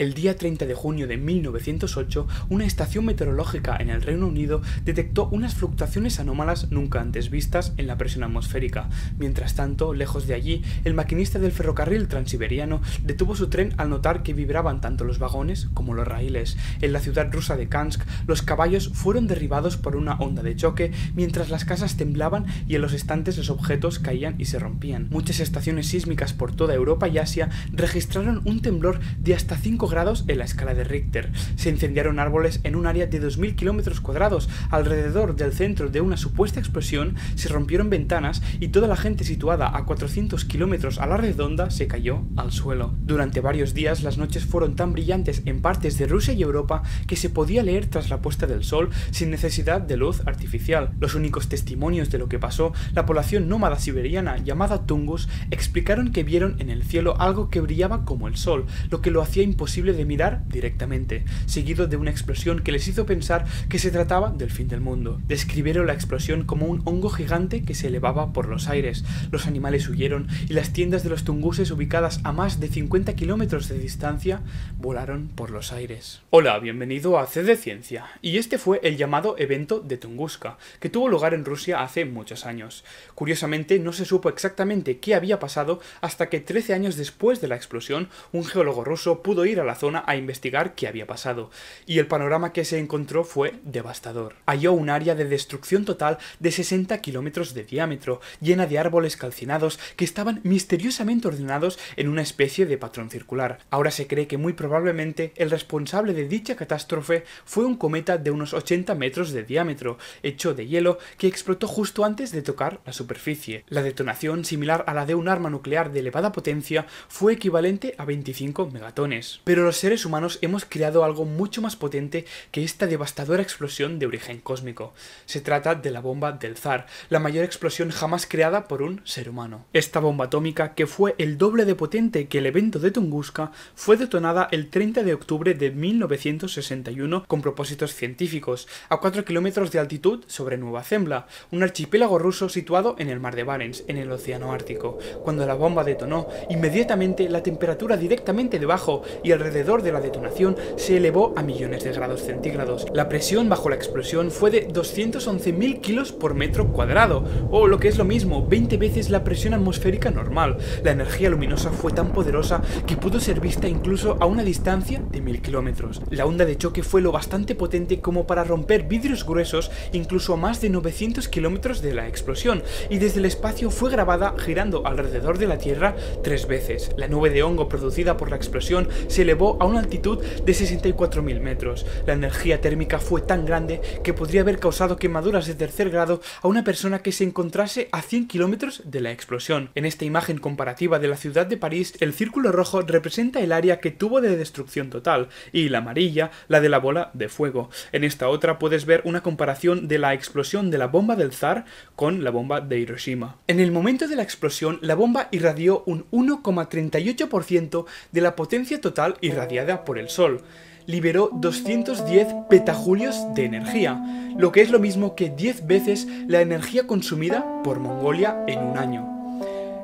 El día 30 de junio de 1908, una estación meteorológica en el Reino Unido detectó unas fluctuaciones anómalas nunca antes vistas en la presión atmosférica. Mientras tanto, lejos de allí, el maquinista del ferrocarril transiberiano detuvo su tren al notar que vibraban tanto los vagones como los raíles. En la ciudad rusa de Kansk, los caballos fueron derribados por una onda de choque, mientras las casas temblaban y en los estantes los objetos caían y se rompían. Muchas estaciones sísmicas por toda Europa y Asia registraron un temblor de hasta 5 grados en la escala de Richter. Se incendiaron árboles en un área de 2.000 kilómetros cuadrados. Alrededor del centro de una supuesta explosión se rompieron ventanas y toda la gente situada a 400 kilómetros a la redonda se cayó al suelo. Durante varios días las noches fueron tan brillantes en partes de Rusia y Europa que se podía leer tras la puesta del sol sin necesidad de luz artificial. Los únicos testimonios de lo que pasó, la población nómada siberiana llamada Tungus explicaron que vieron en el cielo algo que brillaba como el sol, lo que lo hacía imposible de mirar directamente, seguido de una explosión que les hizo pensar que se trataba del fin del mundo. Describieron la explosión como un hongo gigante que se elevaba por los aires. Los animales huyeron y las tiendas de los tunguses ubicadas a más de 50 kilómetros de distancia volaron por los aires. Hola, bienvenido a CD Ciencia. Y este fue el llamado evento de Tunguska, que tuvo lugar en Rusia hace muchos años. Curiosamente, no se supo exactamente qué había pasado hasta que 13 años después de la explosión, un geólogo ruso pudo ir a la zona a investigar qué había pasado, y el panorama que se encontró fue devastador. Halló un área de destrucción total de 60 kilómetros de diámetro, llena de árboles calcinados que estaban misteriosamente ordenados en una especie de patrón circular. Ahora se cree que muy probablemente el responsable de dicha catástrofe fue un cometa de unos 80 metros de diámetro, hecho de hielo, que explotó justo antes de tocar la superficie. La detonación, similar a la de un arma nuclear de elevada potencia, fue equivalente a 25 megatones. Pero los seres humanos hemos creado algo mucho más potente que esta devastadora explosión de origen cósmico. Se trata de la bomba del zar, la mayor explosión jamás creada por un ser humano. Esta bomba atómica, que fue el doble de potente que el evento de Tunguska, fue detonada el 30 de octubre de 1961 con propósitos científicos, a 4 kilómetros de altitud sobre Nueva Zembla, un archipiélago ruso situado en el mar de Barents, en el océano Ártico. Cuando la bomba detonó, inmediatamente la temperatura directamente debajo y alrededor de la detonación se elevó a millones de grados centígrados. La presión bajo la explosión fue de 211.000 kilos por metro cuadrado, o lo que es lo mismo, 20 veces la presión atmosférica normal. La energía luminosa fue tan poderosa que pudo ser vista incluso a una distancia de 1000 kilómetros. La onda de choque fue lo bastante potente como para romper vidrios gruesos incluso a más de 900 kilómetros de la explosión, y desde el espacio fue grabada girando alrededor de la Tierra tres veces. La nube de hongo producida por la explosión se a una altitud de 64.000 metros. La energía térmica fue tan grande que podría haber causado quemaduras de tercer grado a una persona que se encontrase a 100 kilómetros de la explosión. En esta imagen comparativa de la ciudad de París, el círculo rojo representa el área que tuvo de destrucción total y la amarilla la de la bola de fuego. En esta otra puedes ver una comparación de la explosión de la bomba del zar con la bomba de Hiroshima. En el momento de la explosión, la bomba irradió un 1,38% de la potencia total irradiada por el Sol liberó 210 petajulios de energía, lo que es lo mismo que 10 veces la energía consumida por Mongolia en un año.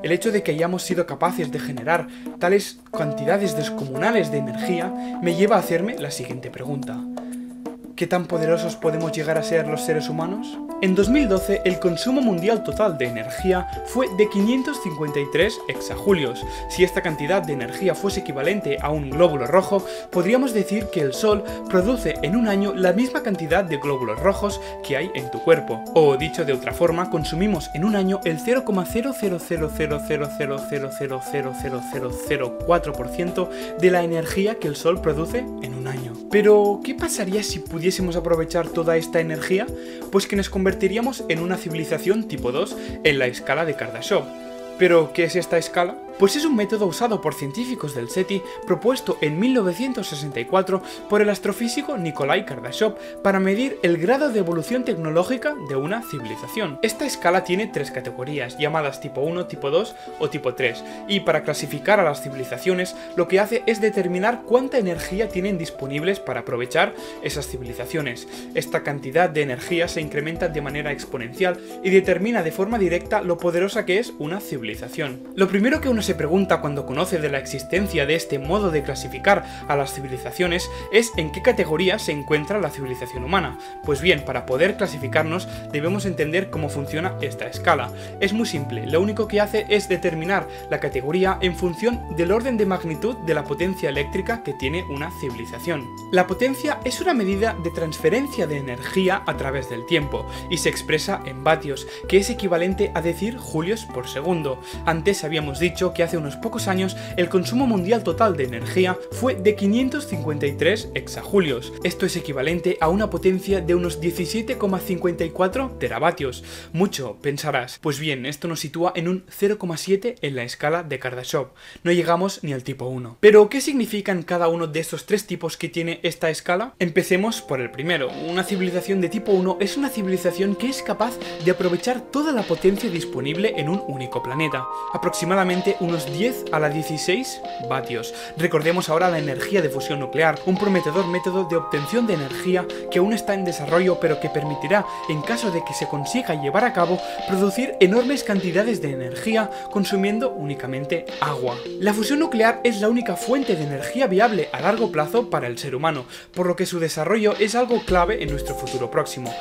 El hecho de que hayamos sido capaces de generar tales cantidades descomunales de energía me lleva a hacerme la siguiente pregunta. ¿Qué tan poderosos podemos llegar a ser los seres humanos? En 2012, el consumo mundial total de energía fue de 553 exajulios. Si esta cantidad de energía fuese equivalente a un glóbulo rojo, podríamos decir que el Sol produce en un año la misma cantidad de glóbulos rojos que hay en tu cuerpo. O dicho de otra forma, consumimos en un año el 0,00000000004% de la energía que el Sol produce en un. Pero, ¿qué pasaría si pudiésemos aprovechar toda esta energía? Pues que nos convertiríamos en una civilización tipo 2 en la escala de Kardashev. ¿Pero qué es esta escala? Pues es un método usado por científicos del SETI propuesto en 1964 por el astrofísico Nikolai Kardashev para medir el grado de evolución tecnológica de una civilización. Esta escala tiene tres categorías, llamadas tipo 1, tipo 2 o tipo 3, y para clasificar a las civilizaciones lo que hace es determinar cuánta energía tienen disponibles para aprovechar esas civilizaciones. Esta cantidad de energía se incrementa de manera exponencial y determina de forma directa lo poderosa que es una civilización. Lo primero que se pregunta cuando conoce de la existencia de este modo de clasificar a las civilizaciones es en qué categoría se encuentra la civilización humana. Pues bien, para poder clasificarnos debemos entender cómo funciona esta escala. Es muy simple, lo único que hace es determinar la categoría en función del orden de magnitud de la potencia eléctrica que tiene una civilización. La potencia es una medida de transferencia de energía a través del tiempo y se expresa en vatios, que es equivalente a decir julios por segundo. Antes habíamos dicho que hace unos pocos años el consumo mundial total de energía fue de 553 exajulios. Esto es equivalente a una potencia de unos 17,54 teravatios. Mucho, pensarás. Pues bien, esto nos sitúa en un 0,7 en la escala de Kardashev. No llegamos ni al tipo 1. Pero, ¿qué significan cada uno de estos tres tipos que tiene esta escala? Empecemos por el primero. Una civilización de tipo 1 es una civilización que es capaz de aprovechar toda la potencia disponible en un único planeta, aproximadamente unos 10 a la 16 vatios. Recordemos ahora la energía de fusión nuclear, un prometedor método de obtención de energía que aún está en desarrollo pero que permitirá, en caso de que se consiga llevar a cabo, producir enormes cantidades de energía consumiendo únicamente agua. La fusión nuclear es la única fuente de energía viable a largo plazo para el ser humano, por lo que su desarrollo es algo clave en nuestro futuro próximo.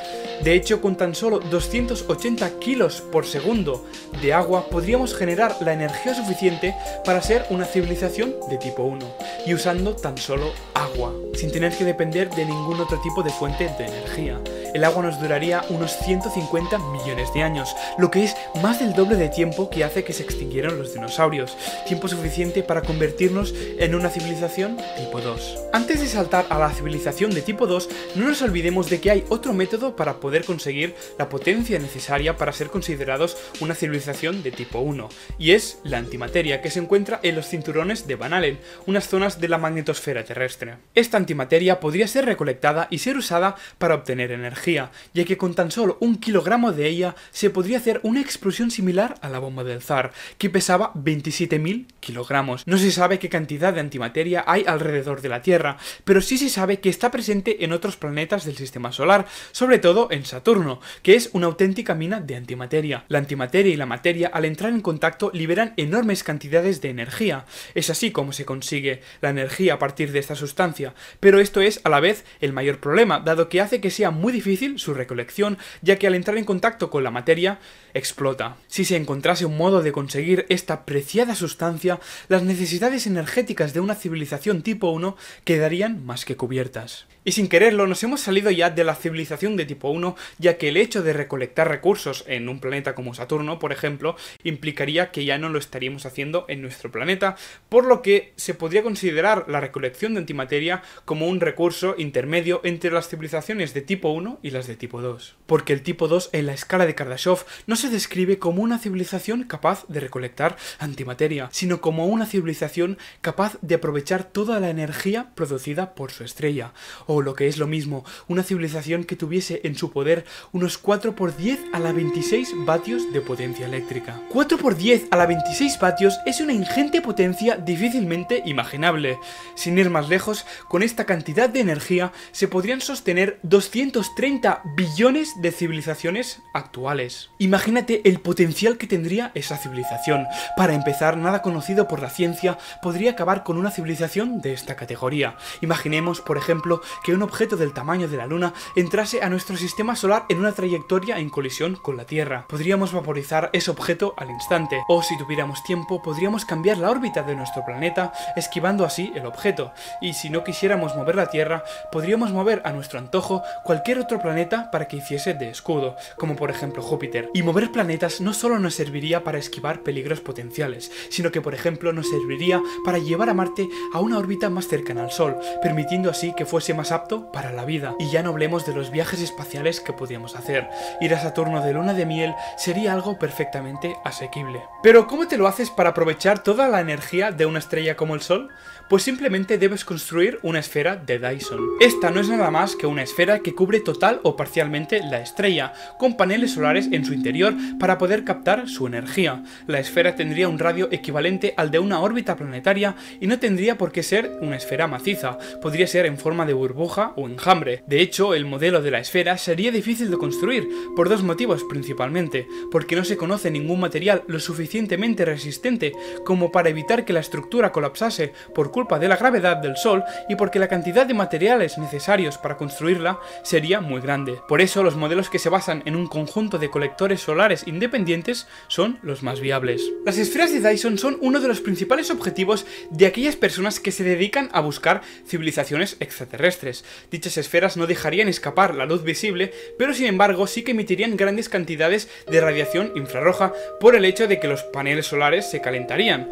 De hecho, con tan solo 280 kilos por segundo de agua podríamos generar la energía suficiente para ser una civilización de tipo 1, y usando tan solo agua, sin tener que depender de ningún otro tipo de fuente de energía el agua nos duraría unos 150 millones de años, lo que es más del doble de tiempo que hace que se extinguieron los dinosaurios, tiempo suficiente para convertirnos en una civilización tipo 2. Antes de saltar a la civilización de tipo 2, no nos olvidemos de que hay otro método para poder conseguir la potencia necesaria para ser considerados una civilización de tipo 1, y es la antimateria que se encuentra en los cinturones de Van Allen, unas zonas de la magnetosfera terrestre. Esta antimateria podría ser recolectada y ser usada para obtener energía ya que con tan solo un kilogramo de ella se podría hacer una explosión similar a la bomba del zar, que pesaba 27.000 kilogramos. No se sabe qué cantidad de antimateria hay alrededor de la Tierra, pero sí se sabe que está presente en otros planetas del sistema solar, sobre todo en Saturno, que es una auténtica mina de antimateria. La antimateria y la materia al entrar en contacto liberan enormes cantidades de energía. Es así como se consigue la energía a partir de esta sustancia, pero esto es a la vez el mayor problema, dado que hace que sea muy difícil su recolección, ya que al entrar en contacto con la materia, explota. Si se encontrase un modo de conseguir esta preciada sustancia, las necesidades energéticas de una civilización tipo 1 quedarían más que cubiertas. Y sin quererlo, nos hemos salido ya de la civilización de tipo 1, ya que el hecho de recolectar recursos en un planeta como Saturno, por ejemplo, implicaría que ya no lo estaríamos haciendo en nuestro planeta, por lo que se podría considerar la recolección de antimateria como un recurso intermedio entre las civilizaciones de tipo 1 y las de tipo 2. Porque el tipo 2 en la escala de Kardashev no se describe como una civilización capaz de recolectar antimateria, sino como una civilización capaz de aprovechar toda la energía producida por su estrella, o lo que es lo mismo, una civilización que tuviese en su poder unos 4 por 10 a la 26 vatios de potencia eléctrica. 4 por 10 a la 26 vatios es una ingente potencia difícilmente imaginable. Sin ir más lejos, con esta cantidad de energía se podrían sostener 230 billones de civilizaciones actuales. Imagínate el potencial que tendría esa civilización. Para empezar, nada conocido por la ciencia podría acabar con una civilización de esta categoría. Imaginemos, por ejemplo, que un objeto del tamaño de la Luna entrase a nuestro sistema solar en una trayectoria en colisión con la Tierra. Podríamos vaporizar ese objeto al instante, o si tuviéramos tiempo, podríamos cambiar la órbita de nuestro planeta, esquivando así el objeto. Y si no quisiéramos mover la Tierra, podríamos mover a nuestro antojo cualquier otro planeta para que hiciese de escudo, como por ejemplo Júpiter. Y mover planetas no solo nos serviría para esquivar peligros potenciales, sino que por ejemplo nos serviría para llevar a Marte a una órbita más cercana al Sol, permitiendo así que fuese más apto para la vida. Y ya no hablemos de los viajes espaciales que podíamos hacer. Ir a Saturno de luna de miel sería algo perfectamente asequible. Pero ¿cómo te lo haces para aprovechar toda la energía de una estrella como el Sol? Pues simplemente debes construir una esfera de Dyson. Esta no es nada más que una esfera que cubre total o parcialmente la estrella, con paneles solares en su interior para poder captar su energía. La esfera tendría un radio equivalente al de una órbita planetaria y no tendría por qué ser una esfera maciza, podría ser en forma de burbuja o enjambre. De hecho, el modelo de la esfera sería sería difícil de construir, por dos motivos principalmente, porque no se conoce ningún material lo suficientemente resistente como para evitar que la estructura colapsase por culpa de la gravedad del Sol y porque la cantidad de materiales necesarios para construirla sería muy grande. Por eso los modelos que se basan en un conjunto de colectores solares independientes son los más viables. Las esferas de Dyson son uno de los principales objetivos de aquellas personas que se dedican a buscar civilizaciones extraterrestres. Dichas esferas no dejarían escapar la luz visible, pero sin embargo sí que emitirían grandes cantidades de radiación infrarroja por el hecho de que los paneles solares se calentarían.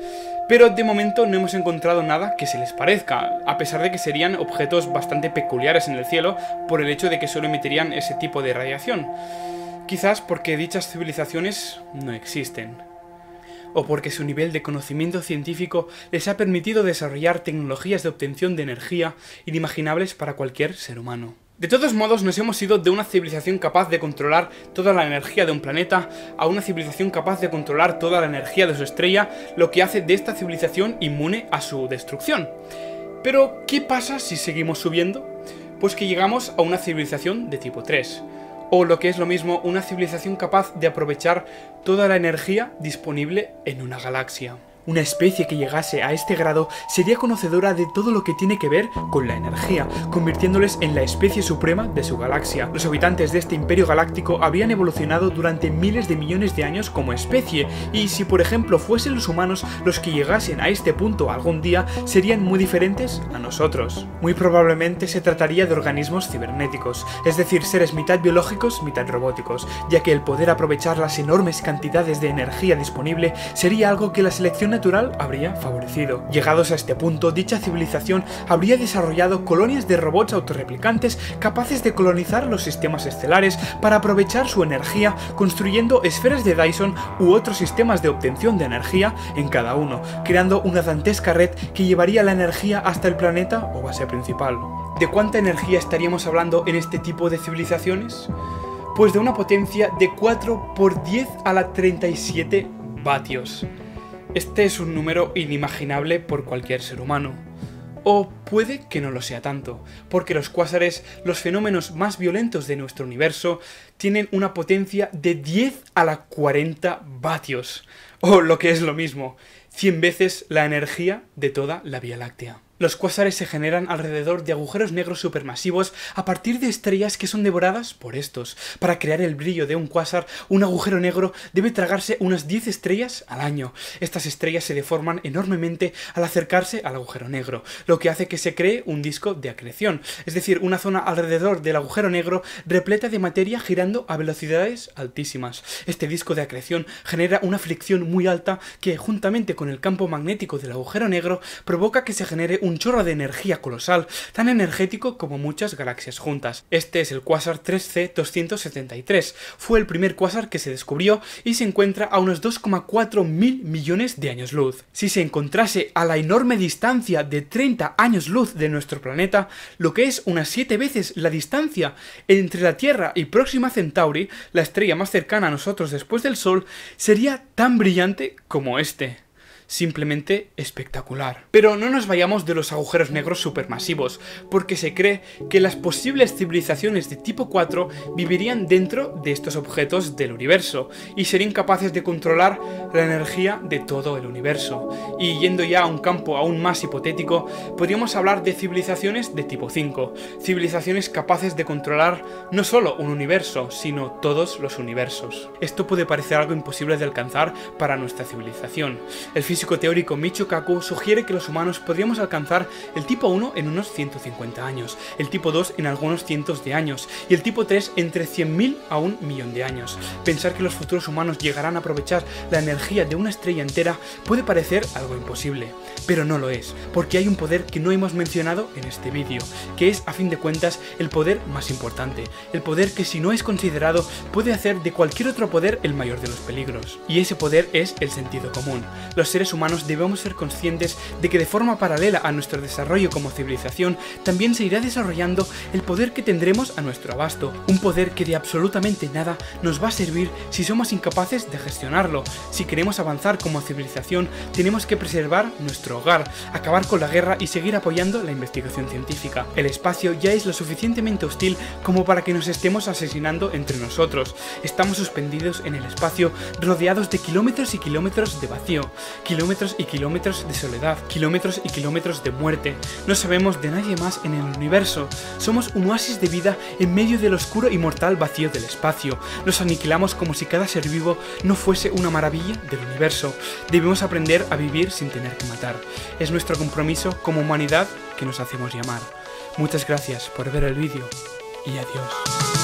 Pero de momento no hemos encontrado nada que se les parezca, a pesar de que serían objetos bastante peculiares en el cielo por el hecho de que solo emitirían ese tipo de radiación. Quizás porque dichas civilizaciones no existen o porque su nivel de conocimiento científico les ha permitido desarrollar tecnologías de obtención de energía inimaginables para cualquier ser humano. De todos modos, nos hemos ido de una civilización capaz de controlar toda la energía de un planeta a una civilización capaz de controlar toda la energía de su estrella, lo que hace de esta civilización inmune a su destrucción. Pero, ¿qué pasa si seguimos subiendo? Pues que llegamos a una civilización de tipo 3, o lo que es lo mismo, una civilización capaz de aprovechar toda la energía disponible en una galaxia. Una especie que llegase a este grado sería conocedora de todo lo que tiene que ver con la energía, convirtiéndoles en la especie suprema de su galaxia. Los habitantes de este imperio galáctico habrían evolucionado durante miles de millones de años como especie, y si por ejemplo fuesen los humanos los que llegasen a este punto algún día, serían muy diferentes a nosotros. Muy probablemente se trataría de organismos cibernéticos, es decir, seres mitad biológicos, mitad robóticos, ya que el poder aprovechar las enormes cantidades de energía disponible sería algo que la selección natural habría favorecido. Llegados a este punto, dicha civilización habría desarrollado colonias de robots autorreplicantes capaces de colonizar los sistemas estelares para aprovechar su energía construyendo esferas de Dyson u otros sistemas de obtención de energía en cada uno, creando una dantesca red que llevaría la energía hasta el planeta o base principal. ¿De cuánta energía estaríamos hablando en este tipo de civilizaciones? Pues de una potencia de 4 por 10 a la 37 vatios. Este es un número inimaginable por cualquier ser humano. O puede que no lo sea tanto, porque los cuásares, los fenómenos más violentos de nuestro universo, tienen una potencia de 10 a la 40 vatios, o lo que es lo mismo, 100 veces la energía de toda la Vía Láctea. Los cuásares se generan alrededor de agujeros negros supermasivos a partir de estrellas que son devoradas por estos. Para crear el brillo de un cuásar, un agujero negro debe tragarse unas 10 estrellas al año. Estas estrellas se deforman enormemente al acercarse al agujero negro, lo que hace que se cree un disco de acreción, es decir, una zona alrededor del agujero negro repleta de materia girando a velocidades altísimas. Este disco de acreción genera una fricción muy alta que, juntamente con el campo magnético del agujero negro, provoca que se genere un un chorro de energía colosal, tan energético como muchas galaxias juntas. Este es el cuásar 3C273. Fue el primer cuásar que se descubrió y se encuentra a unos 2,4 mil millones de años luz. Si se encontrase a la enorme distancia de 30 años luz de nuestro planeta, lo que es unas 7 veces la distancia entre la Tierra y Próxima Centauri, la estrella más cercana a nosotros después del Sol, sería tan brillante como este simplemente espectacular. Pero no nos vayamos de los agujeros negros supermasivos, porque se cree que las posibles civilizaciones de tipo 4 vivirían dentro de estos objetos del universo y serían capaces de controlar la energía de todo el universo. Y yendo ya a un campo aún más hipotético, podríamos hablar de civilizaciones de tipo 5, civilizaciones capaces de controlar no solo un universo, sino todos los universos. Esto puede parecer algo imposible de alcanzar para nuestra civilización. Teórico Michio Kaku sugiere que los humanos podríamos alcanzar el tipo 1 en unos 150 años, el tipo 2 en algunos cientos de años y el tipo 3 entre 100.000 a un millón de años. Pensar que los futuros humanos llegarán a aprovechar la energía de una estrella entera puede parecer algo imposible, pero no lo es, porque hay un poder que no hemos mencionado en este vídeo, que es a fin de cuentas el poder más importante, el poder que si no es considerado puede hacer de cualquier otro poder el mayor de los peligros, y ese poder es el sentido común. Los seres humanos debemos ser conscientes de que de forma paralela a nuestro desarrollo como civilización, también se irá desarrollando el poder que tendremos a nuestro abasto, un poder que de absolutamente nada nos va a servir si somos incapaces de gestionarlo. Si queremos avanzar como civilización, tenemos que preservar nuestro hogar, acabar con la guerra y seguir apoyando la investigación científica. El espacio ya es lo suficientemente hostil como para que nos estemos asesinando entre nosotros. Estamos suspendidos en el espacio, rodeados de kilómetros y kilómetros de vacío, kilómetros y kilómetros de soledad, kilómetros y kilómetros de muerte. No sabemos de nadie más en el universo. Somos un oasis de vida en medio del oscuro y mortal vacío del espacio. Nos aniquilamos como si cada ser vivo no fuese una maravilla del universo. Debemos aprender a vivir sin tener que matar. Es nuestro compromiso como humanidad que nos hacemos llamar. Muchas gracias por ver el vídeo y adiós.